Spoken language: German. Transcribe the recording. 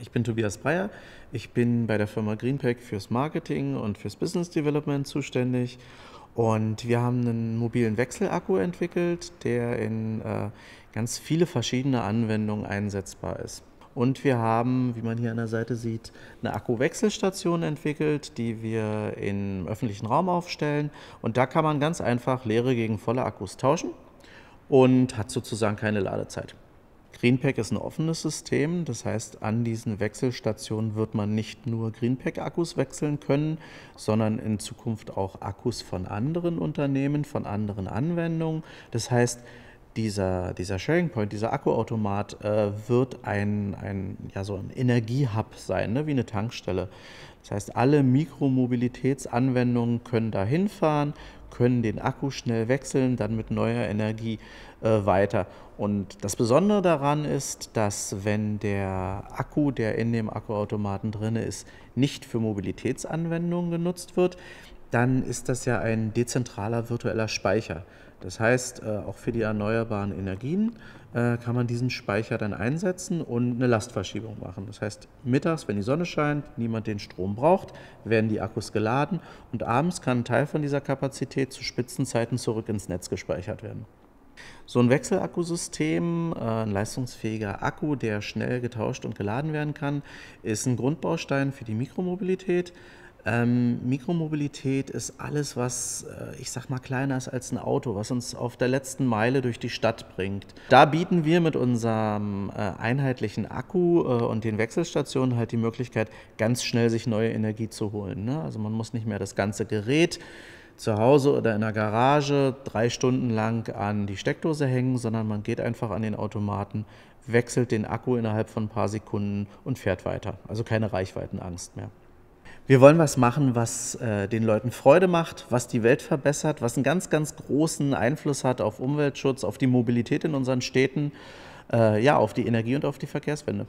Ich bin Tobias Breyer. Ich bin bei der Firma Greenpack fürs Marketing und fürs Business Development zuständig. Und wir haben einen mobilen Wechselakku entwickelt, der in äh, ganz viele verschiedene Anwendungen einsetzbar ist. Und wir haben, wie man hier an der Seite sieht, eine Akkuwechselstation entwickelt, die wir im öffentlichen Raum aufstellen. Und da kann man ganz einfach leere gegen volle Akkus tauschen und hat sozusagen keine Ladezeit. Greenpack ist ein offenes System, das heißt, an diesen Wechselstationen wird man nicht nur Greenpack-Akkus wechseln können, sondern in Zukunft auch Akkus von anderen Unternehmen, von anderen Anwendungen. Das heißt, dieser, dieser Sharing Point, dieser Akkuautomat äh, wird ein, ein, ja, so ein Energiehub sein, ne, wie eine Tankstelle. Das heißt, alle Mikromobilitätsanwendungen können da hinfahren, können den Akku schnell wechseln, dann mit neuer Energie äh, weiter. Und das Besondere daran ist, dass wenn der Akku, der in dem Akkuautomaten drin ist, nicht für Mobilitätsanwendungen genutzt wird, dann ist das ja ein dezentraler virtueller Speicher. Das heißt, äh, auch für die erneuerbaren Energien äh, kann man diesen Speicher dann einsetzen und eine Lastverschiebung machen. Das heißt, mittags, wenn die Sonne scheint, niemand den Strom braucht, werden die Akkus geladen und abends kann ein Teil von dieser Kapazität zu Spitzenzeiten zurück ins Netz gespeichert werden. So ein Wechselakkusystem, äh, ein leistungsfähiger Akku, der schnell getauscht und geladen werden kann, ist ein Grundbaustein für die Mikromobilität. Ähm, Mikromobilität ist alles, was, äh, ich sag mal, kleiner ist als ein Auto, was uns auf der letzten Meile durch die Stadt bringt. Da bieten wir mit unserem äh, einheitlichen Akku äh, und den Wechselstationen halt die Möglichkeit, ganz schnell sich neue Energie zu holen. Ne? Also man muss nicht mehr das ganze Gerät zu Hause oder in der Garage drei Stunden lang an die Steckdose hängen, sondern man geht einfach an den Automaten, wechselt den Akku innerhalb von ein paar Sekunden und fährt weiter. Also keine Reichweitenangst mehr. Wir wollen was machen, was äh, den Leuten Freude macht, was die Welt verbessert, was einen ganz, ganz großen Einfluss hat auf Umweltschutz, auf die Mobilität in unseren Städten, äh, ja, auf die Energie und auf die Verkehrswende.